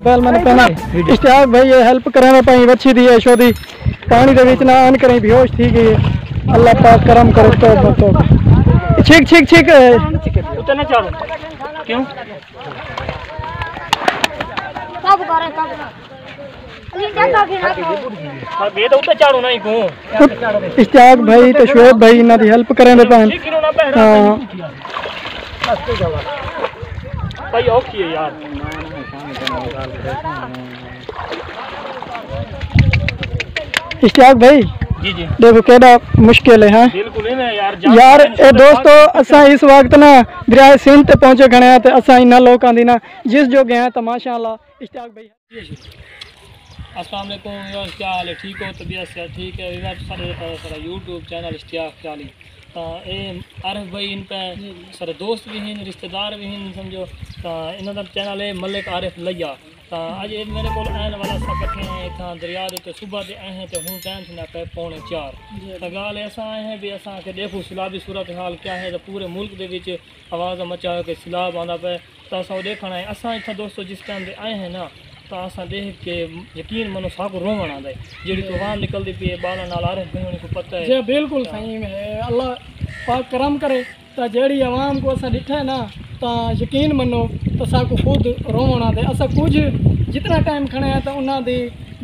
बैल मैंने पहना इश्तियाक भाई ये हेल्प कराने पाई बच्ची दी है शोदी पानी दे विच ना आन करें बेहोश गई है अल्लाह पाक करम करे तो तो ठीक ठीक ठीक उतना चालू क्यों कब करे कब हाँ तो को इश्तियाक भाई तो भाई इन्हां दी हेल्प ठीक ना पहना हाँ भाई औखी है यार इश्तियाक भाई? जी जी। देखो केड़ा मुश्किल है हाँ? बिल्कुल है ना यार यार ए दोस्तों असा इस वक्त ना दरिया सिंध ते पहुँचे खड़े हैं ते असा इना लोकां दी ना जिस जो गए तमाशा अल्लाह इश्तियाक भाई। असल क्या हाल है? ठीक हो? तबीयत से ठीक है? यूट्यूब चैनल इश्तियाक ये अरफ भाई इन पे सर दोस्त भी हैं रिश्तेदार भी हैं समझो। तो इन्हों चैनल है मलिक आरिफ लैया। तो अज मेरे को इतना दरिया के सुबह के आए तो हूँ टाइम थी पे पौने चार। तो गाल ऐसा भी असा के देखो सिलाबी सूरत हाल क्या है तो पूरे मुल्क के आवाज़ मचा कि सिलाब आंदा पे। तो असा देखना है। असा इतना दोस्तों जिस टाइम आए हैं ना ਦੋਸਤੋ ਜਿਸ ਟਾਈਮ ਦੇ ਆਏ ਹੈ ਨਾ ਤਾਂ ਅਸਾਂ ਦੇਖ ਕੇ ਯਕੀਨ ਮਨੋ ਸਾਕੋ ਰੋਵਣ ਆਉਂਦਾ ਹੈ ਜਿਹੜੀ ਤੂਫਾਨ ਨਿਕਲਦੀ ਪਈ ਹੈ ਬਾਲਾਂ ਨਾਲ ਆਰਫ ਭਾਈ ਨੂੰ ਕੋ ਪਤਾ ਹੈ जी बिल्कुल सही में है अल्लाह पाक करम करे तो जेड़ी आवाम को असा डिठा है ना तो यकीन मनो तो साकू खुद रोवण आंदे असा कुछ जितना टाइम खड़े हैं तो उन्हों दी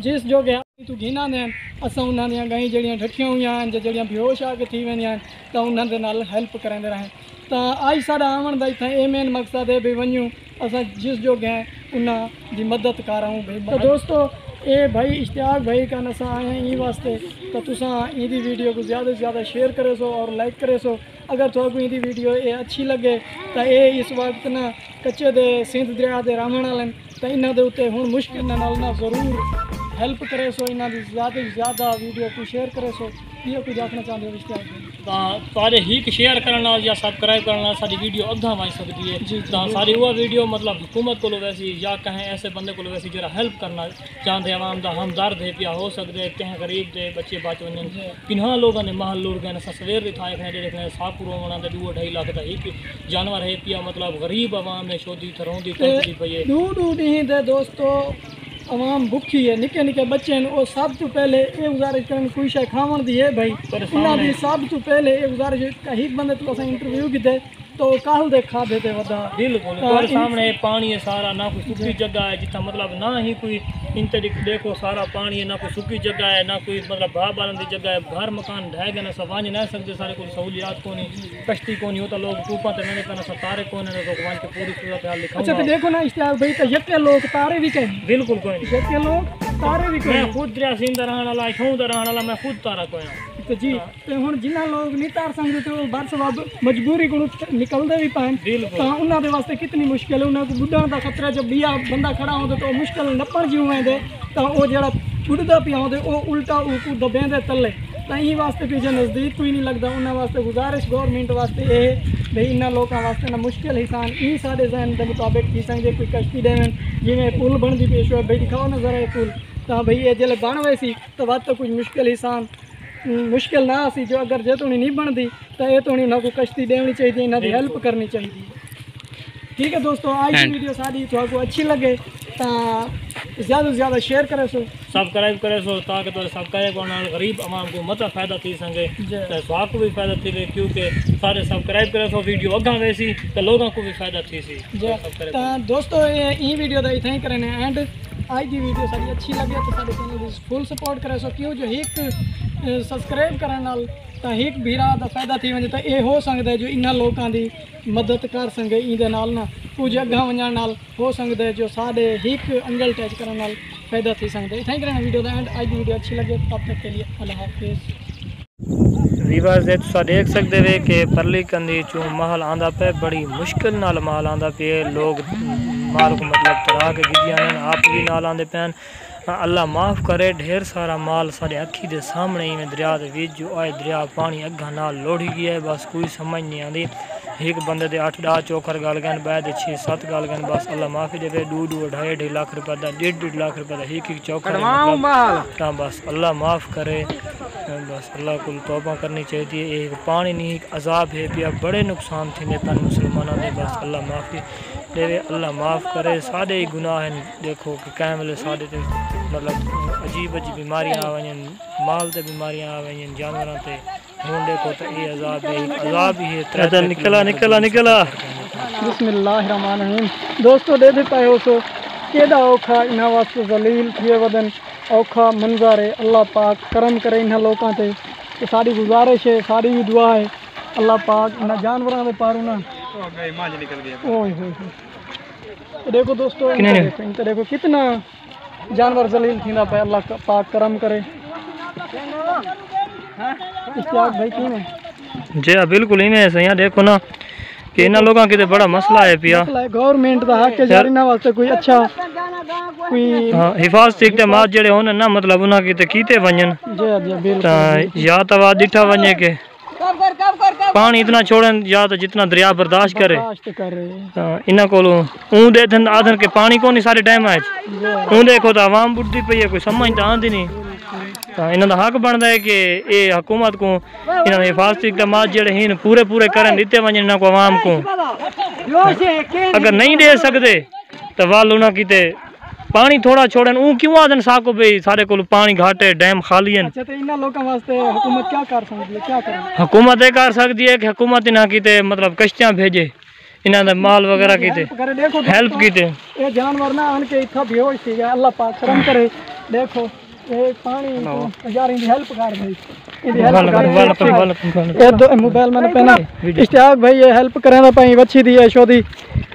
जिस जो तू घिना ने असा उन्हों दी गई जड़ियाँ ठठियाँ हुई हैं जो जड़ियाँ बेहोश आके थी वेंदियाँ तो उन्हों दे नाल हेल्प करांदे रहे तो अज साडा आवन का इतना ये मेन मकसद है भी वञूं असां जिस जो गए उन्हों दी मदद कर भाई तो दोस्तों ये भाई इश्तियाक भाई का नशा आए हैं ई वास्ते तो तुसा वीडियो को ज़्यादा से ज़्यादा शेयर करे सो और लाइक करे सो अगर तुहानू इहदी वीडियो ये अच्छी लगे तो ये इस वक्त ना कच्चे दे सिंध दरिया दे रावण वाले तो इन्हों के उत्ते हुण मुश्किल ना ज़रूर ਹੈਲਪ ਕਰੇ ਸੋ ਇਹਨਾਂ ਦੀ ज़्यादा से ज़्यादा वीडियो को शेयर करे सो ये कुछ आखना चाहते हो इश्तिहार ਤਾਂ? ਹੀ ਹੀਕ ਸ਼ੇਅਰ ਕਰਨ ਨਾਲ ਜਾਂ ਸਬਸਕ੍ਰਾਈਬ ਕਰਨ ਨਾਲ ਸਾਡੀ ਵੀਡੀਓ ਅੱਧਾ ਵਾਂ ਸਕਦੀ ਹੈ ਤਾਂ ਸਾਡੀ ਉਹ ਵੀਡੀਓ ਮਤਲਬ ਹਕੂਮਤ ਕੋਲੋਂ ਵੈਸੀ ਜਾਂ ਕਹੇ ਐਸੇ ਬੰਦੇ ਕੋਲੋਂ ਵੈਸੀ ਜਿਹੜਾ ਹੈਲਪ ਕਰਨਾ ਚਾਹੁੰਦੇ ਆਵਾਮ ਦਾ ਹਮਦਰਦ ਹੈ ਪਿਆ ਹੋ ਸਕਦੇ ਕਹੇ ਗਰੀਬ ਦੇ ਬੱਚੇ ਬਚ ਵੰਨ ਕਿੰਨਾ ਲੋਕਾਂ ਨੇ ਮਹਲ ਲੋੜ ਗਏ ਨੇ ਸਵੇਰ ਦੇ ਥਾਏ ਖਣੇ ਜਿਹੜੇ ਖਣੇ ਸਾਕੂ ਰੋਣਾ ਦਾ 2 2.5 ਲੱਖ ਦਾ ਇੱਕ ਜਾਨਵਰ ਹੈ ਪਿਆ ਮਤਲਬ ਗਰੀਬ ਆਵਾਮ ਨੇ ਸ਼ੋਦੀ ਥਰੋਂ ਦੀ ਕੰਦੀ ਪਈ ਹੈ ਡੂ ਨਹੀਂ ਦੇ ਦੋਸਤੋ आवाम भुखी है निके निके बच्चे हैं सब तो पहले ये गुजारिश करें कोई शइ खावण दी है भाई? उन्हां सब तो पहले ये गुजारिश हिक बंदे तो इंटरव्यू कीते तो काल देखा बेटे वदा। बिल्कुल हाँ, और सामने पानी है सारा ना कोई सूखी जगह है जितना मतलब ना ही कोई इन तरीके देखो सारा पानी है ना कोई सूखी जगह है ना कोई मतलब भा बालन की जगह है। घर मकान ढह गए ना सवाज ना सकते सारे कोई सहूलियात को नहीं कश्ती को नहीं होता लोग टूपा तो नहीं करना सब तारे को नहीं भगवान की पूरी सूरत हाल लिखा अच्छा देखो ना इश्तिहार भाई तो यके लोग तारे भी कहें। बिल्कुल कोई नहीं यके लोग ਤਾਰੇ ਵੀ ਕੋਈ ਮੈਂ ਖੁਦ ਦਰਿਆ ਸਿੰਘ ਰਹਿਣ ਵਾਲਾ ਸ਼ੌਂ ਦਾ ਰਹਿਣ ਵਾਲਾ ਮੈਂ ਖੁਦ ਤਾਰਾ ਕੋਇਆ। ਤੇ ਜੀ ਤੇ ਹੁਣ ਜਿਨ੍ਹਾਂ ਲੋਕ ਨਹੀਂ ਤਾਰ ਸਕਦੇ ਤੇ ਉਹ ਬਰ ਸਬਬ ਮਜਬੂਰੀ ਕੋਲ ਨਿਕਲਦੇ ਵੀ ਪੈਣ। ਤਾਂ ਉਹਨਾਂ ਦੇ ਵਾਸਤੇ ਕਿੰਨੀ ਮੁਸ਼ਕਿਲ ਹੈ? ਉਹਨਾਂ ਨੂੰ ਬੁੱਢਾਂ ਦਾ ਖਤਰਾ ਜੇ ਵੀ ਆ ਬੰਦਾ ਖੜਾ ਹੁੰਦਾ ਤਾਂ ਉਹ ਮੁਸ਼ਕਿਲ ਨੱਪਣ ਜਿਵੇਂ ਦੇ ਤਾਂ ਉਹ ਜਿਹੜਾ ਬੁੱਢਦਾ ਪਿਆਉਂਦੇ ਉਹ ਉਲਟਾ ਉਹ ਦਬਿਆਂ ਦੇ ਤੱਲੇ। ਤਾਂ ਇਹ ਵਾਸਤੇ ਕਿ ਜੇ ਨਜ਼ਦੀਕ ਕੋਈ ਨਹੀਂ ਲੱਗਦਾ ਉਹਨਾਂ ਵਾਸਤੇ ਗੁਜ਼ਾਰਿਸ਼ ਗਵਰਨਮੈਂਟ ਵਾਸਤੇ ਇਹ है भाई इन्होंने लोगों वास्ते ना मुश्किल हिसान ई साढ़े जहन के मुताबिक थी सकते कोई कश्ती देवन जिमें पुल बनती पेश हो भाई दिखाओ ना जरा पुल तो भाई ये ज़िले बन वैसी तो वध तो कुछ मुश्किल हिसान मुश्किल ना सी जो अगर जे धोनी नहीं बनती तो ये धोनी ना को कश्ती देनी चाहिए इन्हों की हेल्प करनी चाहिए ठीक है दोस्तों आज की वीडियो सारी थोड़ा अच्छी लगे तो ज़्यादा से ज़्यादा शेयर करे सो। सब्सक्राइब करे सो ताकि तो सब्सक्राइब करण गरीब अवाम को मतलब मता फ़ायदा थी सके स्वाग को भी फ़ायदा थी क्योंकि सारे सब्सक्राइब करे सो वीडियो अगर वैसी तो लोगों को भी फ़ायदा थी सी। तो तो दोस्तों ये वीडियो तो इतना ही करने एंड आज की वीडियो सारी अच्छी लगे तो सारे चैनल फुल सपोर्ट करे सो क्यों जो एक सब्सक्राइब करने ਤਾਂ ਇੱਕ ਵੀਰਾ ਦਾ ਫਾਇਦਾ ਥੀ ਵੰਜ ਤਾਂ ਇਹ ਹੋ ਸਕਦਾ ਜੋ ਇਨ੍ਹਾਂ ਲੋਕਾਂ ਦੀ ਮਦਦ ਕਰ ਸੰਗੇ ਇਹਦੇ ਨਾਲ वो जगह वञण हो सकता है जो सारे एक एंगल टच करने फ़ायदा थी सकता थैंक यू वीडियो एंड आज वीडियो अच्छी लगे तब तक के लिए अल्लाह हाफिज रिवाज देख सकते वे कि परली कंधी चू माहौल आंदा पे बड़ी मुश्किल नाल माहौल आंदा पे लोग मार को मतलब तरा के गिजी आप भी नाल आंदे पैन अल्लाह माफ़ करे ढेर सारा माल सा अखी के सामने ही दरिया के बिच जो आए दरिया पानी अगर नाल लोड़ी गया है बस कोई समझ नहीं आती एक बंदे दे अठ ॾह चौखर गल गए बैद छे सत्त गल गए बस अल्लाह माफ़ी देवे दू दू अढाई अढाई लाख रुपए दा डेढ़ डेढ़ लाख रुपए दा एक एक चौखर ता बस अल्लाह माफ़ करे बस अल्लाह को तौबा करनी चाहिए एक पानी नहीं एक अजाब है पिया बड़े नुकसान थे पैन मुसलमानों के बस अल्लाह माफ़ी देवे अल्लाह माफ़ करे। सादे ही गुनाह आहिनि देखो कि कंहिं ते मतिलबु अजीब अजीब बीमारियाँ आ वञनि माल ते बीमारियाँ आ वञनि जानवरां ते। मुंडे को तो ये अजाब है अजाब ही है अच्छा, निकला तो निकला निकला। दोस्तों दे देता है उसो केदा औखा इन्हें वास्ते जलील थिए वदन औखा मंजर है अल्लाह पाक करम करे इन लोगों सारी गुजारिश है सारी भी दुआ है अल्लाह पाक इन जानवरों के पारू ना। देखो दोस्तों इन देखो कितना जानवर जलील थी पे अल्लाह पाक करम करे। जी हाँ बिल्कुल इन्हें ऐसे यहाँ देखो ना कि इन्होंने लोगों के बड़ा मसला है पिया। गवर्नमेंट का हक जारी ना वास्ते कोई अच्छा कोई हाँ हिफाजत इकदामात जेड़े होने ना मतलब उना के कीते वणन जी बिल्कुल। या तो वा दिठा वणे के। पानी इतना छोड़न या तो जितना दरिया बर्दाश्त करे। इन्हों को ऊँ दे आदन के पानी को सारे टाइम आज ऊँ देखो तो आवाम बुढ़ती पई है कोई समझ तो आंदी नहीं ਤਾਂ ਇਹਨਾਂ ਦਾ ਹੱਕ ਬਣਦਾ ਹੈ ਕਿ ਇਹ ਹਕੂਮਤ ਕੋ ਇਹਨਾਂ ਦੇ ਹਿਫਾਜ਼ਤੀ ਇਕਦਾਮਾਤ ਜਿਹੜੇ ਹਨ ਪੂਰੇ ਪੂਰੇ ਕਰਨ ਦਿੱਤੇ ਵਣ ਇਹਨਾਂ ਕੋ ਆਵਾਮ ਕੋ। ਅਗਰ ਨਹੀਂ ਦੇ ਸਕਦੇ पानी थोड़ा छोड़न ऊ क्यों आदन साको भाई सारे को पानी घाट डैम खाली है अच्छा तो इना लोग वास्ते हुकूमत क्या कर सकती है क्या करे हुकूमत ये कर सकती है कि हुकूमत इना कीते मतलब कश्तियाँ भेजे इना दे माल वगैरह कीते हेल्प कीते ये जानवर ना आन के इथा बेहोश थी अल्लाह पाक शर्म करे देखो ਇਹ ਪਾਣੀ ਯਾਰ ਇਹਦੀ ਹੈਲਪ ਕਰ ਭਾਈ ਇਹਦੀ ਹੈਲਪ ਕਰ ਇਹ ਦੋ ਮੋਬਾਈਲ ਮੈਨੂੰ ਪਹਿਨਾ ਇਸ਼ਤਿਆਕ ਭਾਈ ਇਹ ਹੈਲਪ ਕਰਾਂ ਦਾ ਭਾਈ ਬੱਚੀ ਦੀ ਹੈ ਸ਼ੋਦੀ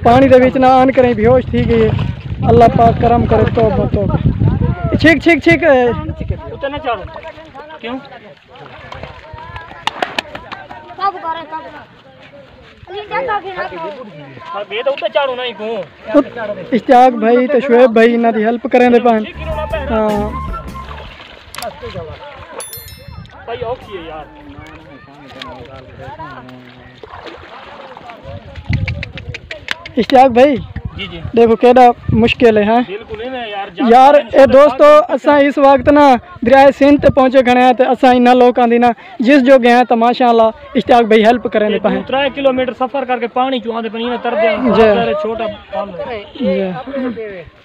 ਪਾਣੀ ਦੇ ਵਿੱਚ ਨਾ ਆਨ ਕਰੇ ਬੇਹੋਸ਼ ਠੀਕ ਹੈ अल्लाह पाक करम करे तो तो ठीक ठीक ठीक उतने चलो क्यों सब करे सब इश्तियाक भाई तो शुएब भाई इन्हों की हेल्प करें पान हाँ भाई औखी है यार इश्तियाक भाई। देखो केदा मुश्किल है बिल्कुल यार यार दोस्तों असा इस वक्त ना दरियाए सिंध ते पहुँचे खड़े हैं ते असा इन लोकां दी ना जिस जो गए तो माशाल्लाह इश्तियाक भाई हेल्प करें दे किलोमीटर सफ़र करके पानी छोटा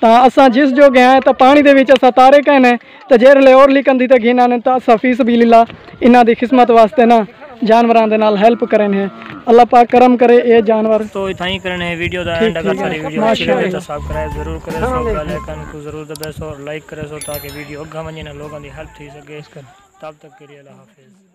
ता जिस जो गए तो पानी के तारे कहने ते जेर ले और लिकंदी ते घिना ने ता सफीस बिलिला इना की खिस्मत वास्ते ना ਇਹਨਾਂ ਦੀ ਖਿਦਮਤ ਵਾਸਤੇ ਨਾ ਜਾਨਵਰਾਂ ਦੇ ਨਾਲ ਹੈਲਪ ਕਰਨ ਹੈ ਅੱਲਾਹ ਪਾਕ ਕਰਮ करे ਇਹ ਜਾਨਵਰ तो इतना ही करने है वीडियो दा एंड अगर सारी वीडियो अच्छी लगे तो सब्सक्राइब जरूर करे सो बेल आइकन को जरूर दबाए सो और लाइक करे सो ताकि वीडियो अगा वने ना लोगों की हेल्प थी सके तब तक के लिए अल्लाह हाफिज़